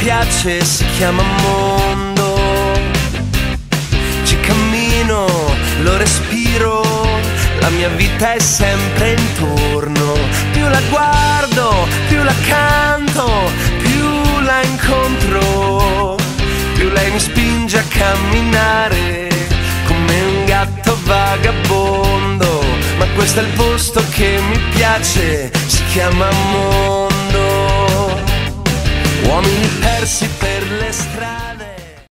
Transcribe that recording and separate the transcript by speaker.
Speaker 1: piace si chiama mondo. Ci cammino, lo respiro, la mia vita è sempre intorno. Più la guardo, più la canto, più la incontro, più lei mi spinge a camminare come un gatto vagabondo. Ma questo è il posto che mi piace, si chiama mondo persi per le strade.